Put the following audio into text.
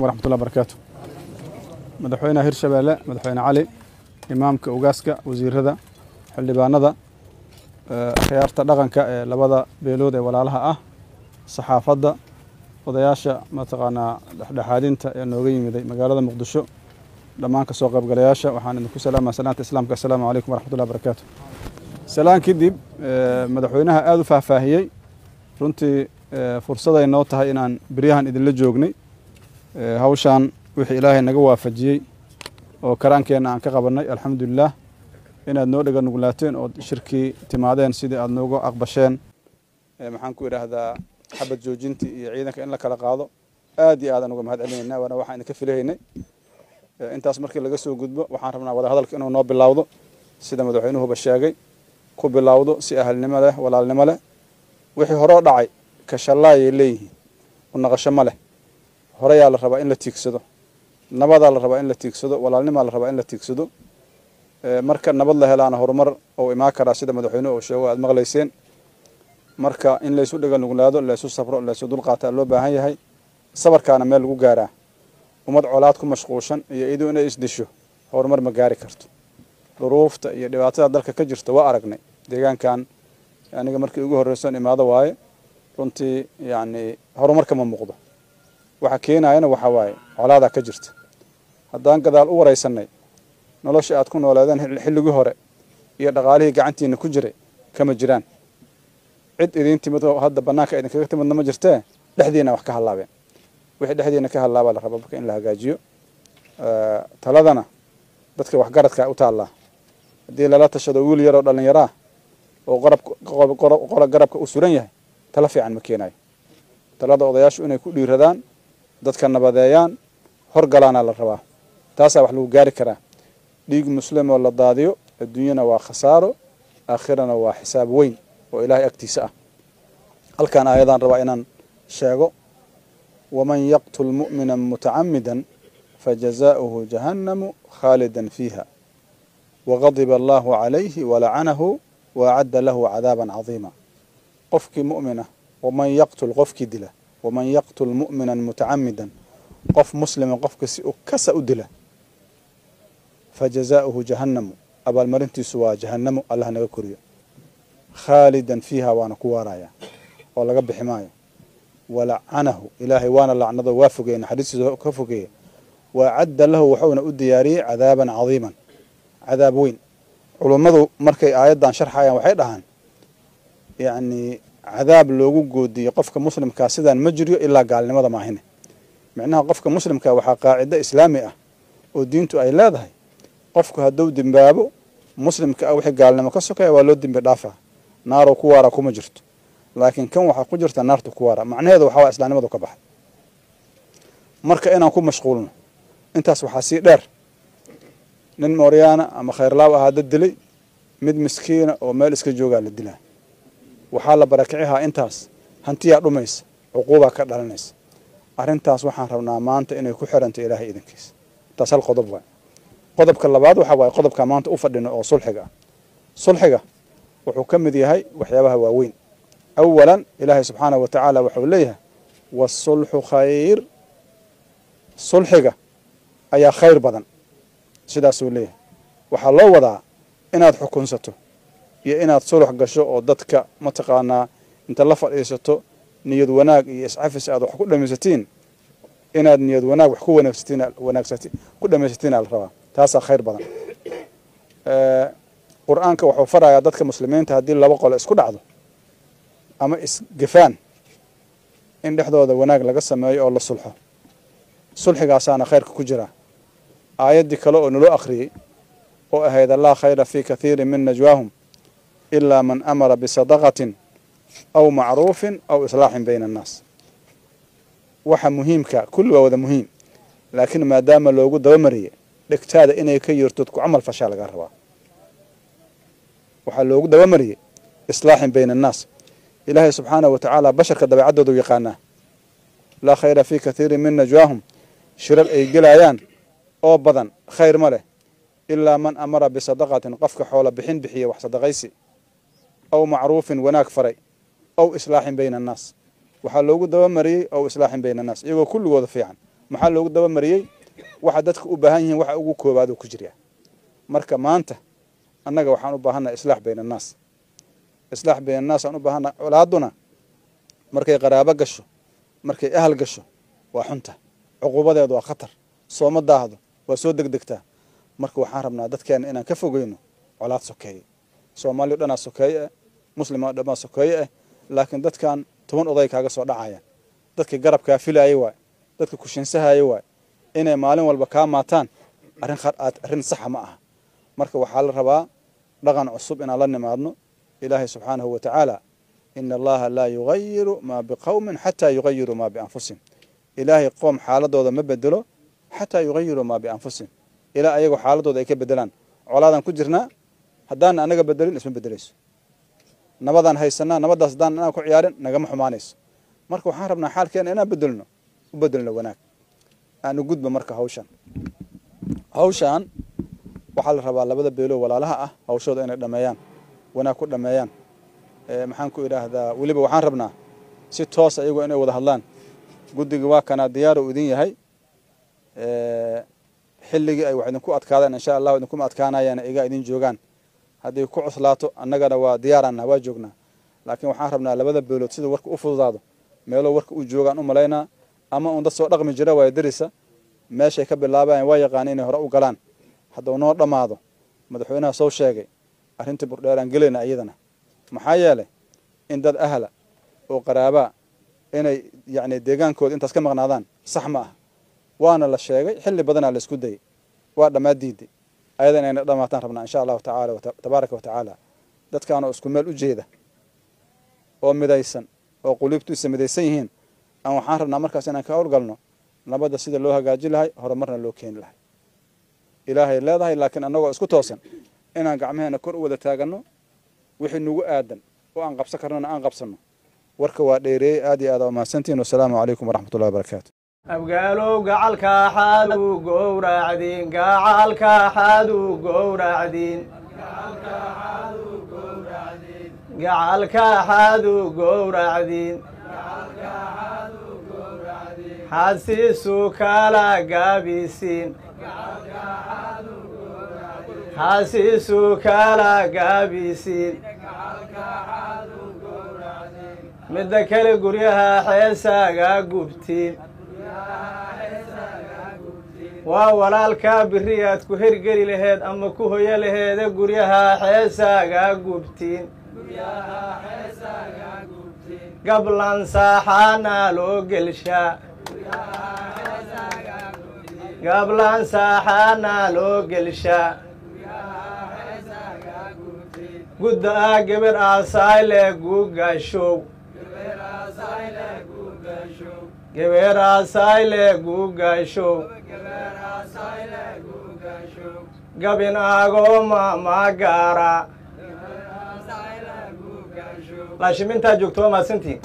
calaykum waraxmatullahi barakaatu madaxweynaha hirshabeelle madaxweyne cali imaamka ugaaska wasiirada xildhibaanada akhyaarta dhaqanka ee labada beelood ee walaalaha ah saxaafadda odayaasha mataqaanaa dhexdhexaadinta ee nooga yimiday magaalada muqdisho dhammaan ka soo qaybgalayaasha waxaan idinku salaamaa salaanta islaamka. Assalaamu calaykum waraxmatullahi barakaatu salaan kadib madaxweynaha aada u faahfaahiyey. Runtii fursaday noo tahay inaan beryahan idinla joognay hawshaan wixii ilaahay naga waafajiyey oo karaankeenna aan ka qabannay alxamdulilah inaad noo dhega nuglaateen ood shirkii timaadeen sidii aad nooga aqbasheen. Maxaan ku idhaahdaa xabad joojintii iyo ciidanka in la kala qaado. Aad iyo aadaan uga mahad celinaynaa waana waxaan idinka filahaynay. Intaas markii laga soo gudbo waxaan rabnaa wadahadalka inuu noo bilowdo sida madaxweynuhuba sheegay. Ku bilowdo si ahalnimo leh walaalnimo leh. Wixii horeo dhacay kashallaayay leeyihiin. Unaqasho ma leh horeyaa la rabaa in la tiigsado. Nabadaa la rabaa in la tiigsado. Walaalnimaa la rabaa in la tiigsado. Marka nabad la helaana horumar ou imaan karaa sida madaxweynuhu uu sheego aad maqlayseen. Marka in laysu dhega nuglaado laysu safro laysu dulqaataa loo baahan yahay. Sabarkaana meel lagu gaaraa. Ummad colaad ku mashquulshan iyo iduu inay isdisho horumar ma gaari karto. Duruufta iyo dhibaatada dalka ka jirta waa aragnay. Deegaankan aniga markii ugu horreysoon imaado waaye runtii yacni horumarka ma muuqdo waxa keenayana waxaa waaye colaadaa ka jirta. Haddaan gadaal u waraysanay nolosha aad ku nooleedeen xilligii hore iyo dhaqaalihii gacantiina ku jiray kama jiraan. Cid idiin timid oo hadda bannaanka idinkaga timidna ma jirtee dhexdiina wax ka hallaabeen. Wixii dhexdiina ka hallaabaa la rabaa in la hagaajiyo. Taladana dadka waxgaradkaa u taallaa. Haddii lala tashado wiil yaroo dhallinyaraa oo garabka u suran yahay tala fiican ma keenayo. Talada odayaashu inay ku dhiiradaan dadka nabadeeyaan horgalaana la rabaa. Taasaa wax lagu gaari karaa. Dhiig muslim oo la daadiyo adduunyana waa khasaaro aakhirana waa xisaab weyn oo ilaahay agtiisa ah. Halkaan aayadaan rabaa inaan sheego. waman yaqtul mu'mina mutacamidan fajazaؤuhu jahannamu khaalidan fiiha wagadiba allahu calayhi walacanahu waacadda lahu cadaaban cadiima qofkii mu'mina waman yaqtul qofkii dila waman yaqtul mu'mina mutacamidan qof muslima qofka si u kasa u dila fajazaؤuhu jahannamu abaalmarintiisu waa jahanamo allah naga koriyo khaalidan fiiha waana ku waaraya oo laga bixi maayo walacanahu ilaahay waana lacnado waa fogeeye naxariistiisa ka fogeeye waacadda lahu waxuuna u diyaariyey cadaaban cadiiman cadaab weyn culummadu markay aayaddan sharxayaan waxay dhahaan yacni cadaab loogu goodiyo qofka muslimkaa sidaan ma jiryo ilaa gaalnimada maahine. Micnaha qofka muslimka waxaa qaacido islaami ah oo diintu ay leedahay. Qofku hadduu dembaabo muslimka ah wixii gaalnimo ka sokaya waa loo dembi dhaafaa. Naaroo ku waara kuma jirto. Laakiin kan waxaa ku jirta naartu ku waara macnaheedu waxaa waa islaamnimadu ka baxay. Marka inaan ku mashquulno intaas waxaa sii dheer. Nin mooryaana ama khayrlaaw ahaa dad dilay. Mid miskiina oo meel iska joogaa la dilaa waxaa la barakicihaa intaas. Hantiyaa dhumaysa cuquubaa ka dhalanaysa arrintaas waxaan rabnaa maanta inay ku xirantay ilaahay idankiisa taas hal qodob waay. Qodobka labaad waxaa waaye qodobka maanta u fadhino oo sulxiga. Ah sulxiga wuxuu ka mid yahay waxyaabaha waaweyn. Awalan ilaahay subxaanahu wa tacaala leeyahay waasulxu khayr. Sulxiga ayaa khayr badan. Sidaasuu leeyahay. Waxaa loo wadaa inaad xukunsato iyo inaad sulux gasho oo dadka mataqaanaa inta la fadhiisato niyad wanaag iyo iscafis aad wax ku dhamaysatiin inaad niyad wanaag wax ku wanaagsatiin wanaagsati ku dhamaysatiin aa la rabaa. Taasaa khayr badan. Qur'aanka wuxuu farayaa dadka muslimiinta haddii laba qolo isku dhacdo ama isgafaan in dhexdooda wanaag laga sameeyo oo la sulxo. Sulxigaasaana khayrka ku jira. Aayaddii kale oo naloo akhriyey oo ahayd laa khayra fii kathiirin min najwaahum ilaa man amara bisadaqatin aw macruufin aw islaaxin bayna annaas waxa muhiimka kulli waa wada muhiim laakiin maadaama loogu dabamariyey dhegtaada inay ka yeertood ku camal fashaa laga rabaa waxaa loogu dabamariyey islaaxin bayna annaas ilaahay subxaanahu wa basharka dabeecaddoodu yaqaanaa laa khayra fii kathiirin min najwaahum shirar ay gelayaan oo badan khayr ma leh ilaa man amara bisadaqatin qofka xoola bixin bixiya wax sadaqaysi aw macruufin wanaag faray aw islaaxin bayna annaas. Waxaa loogu dabamariyey aw islaaxin bayna annaas iyagoo kulligooda fiican. Maxaa loogu dabamariyey? Waxa dadka u baahan yihiin waxa ugu koobaad oo ku jirya marka maanta annaga waxaan u baahannaha islaax bayna annaas. Islaax bayna annaas aan u baahannaha colaaduna markay qaraabo gasho markay ahal gasho waa xunta. Cuquubadeedu waa khatar. Sooma daahdo waa soo degdegtaa marka waxaan rabnaa dadkeena inaan ka fogeyno colaad sokeeye soomaaliya o dhanaa sokeeye muslima o dhanaa sokeeye ah laakiin dadkan toban oday kaaga soo dhacayaan dadkii garabkaa filaaya waay. Dadka kushinsahaya waay. Inay maalin walba kaa maataan arrin saxa ma aha. Marka waxaa la rabaa dhaqan cusub inaan la nimaadno. Ilaahay subxaanahu wa tacaala ina allaha laa yugayiru maa biqowmin xataa yugayiruu maa bianfusihim. Ilaahay qoom xaaladooda ma bedelo xataa yugayiruu maa bianfusihim. Ilaa ayagoo xaaladooda ay ka bedelaan colaadaan ku jirnaa haddaana anaga bedelin isma bedelayso nabadaan haysanaa nabaddaas haddaan anaan ku ciyaarin nagama xumaanayso. Marka waxaan rabnaa xaalkeena inaan bedelno u bedelno wanaag. Aanu gudba marka hawshan. Hawshaan waxaa la rabaa labada beelo walaalaha ah hawshooda inay dhameeyaan wanaag ku dhameeyaan. Maxaan ku idhaahdaa weliba waxaan rabnaa si toos ayagoo inay wada hadlaan. Guddiga waa kanaa diyaaro idin yahay. Xilligii ay wax idinku adkaadaan insha allahu idinkuma adkaanayaan igaa idin joogaan hadday ku cuslaato annagana waa diyaaraanah waa joognaa laakiin waxaan rabnaa labada beelood sida warka u fududaado meelo warka u joogaan u malaynaa ama un dad soo dhaqmi jira waayo darisa meeshay ka bilaabayan waa yaqaana inay hore u galaan. Haddau noo dhammaado madaxweynaha soo sheegay arrintii burdheeraan gelayna iyadana. Maxaa yeelay in dad ahla oo qaraabaa inay yacni deegaankooda intaas ka maqnaadaan sax ma ah waana la sheegay xilli badanaa la isku dayay waa dhammaad diiday ayada inayna dhammaataan rabnaa insha allahu tacaala tabaaraka wa tacaala dadkaanoo isku meel u jeeda oo midaysan oo quluubtiisa midaysan yihiin aan waxaan rabnaa markaas inaan ka howlgalno nabadda sida loo hagaajin lahay horumarna loo keeni lahay ilaahay leedahay laakiin annagoo isku toosan inaan gacmaheena kor u wada taaganno wixii nagu aadan oo aan qabsan karnona aan qabsanno warka waa dheereeyey aad iyo aad aa mahadsantihin wasalaamu calaykum waraxmat ullahi wabarakaatu abgaalow gacalka xaadu gowracdiin gacalka xaadu gowracdiin gacalka xaadu gowracdiin xadsiisu kala gaabisiin xadsiisu kala gaabisiin midda kale guryaha xeesaga gubtiin waa walaalka biri aad ku hergeli laheed ama ku hoyo laheede guryaha xeesaga gubtiin. Gablan saaxaana loo gelshaa. Gablan saaxaana loo gelshaa. Gudda ah geber aasayle guugashow geber aasayle guugashow gabin agooma magaara laashimintaa joogto waa mahadsantiin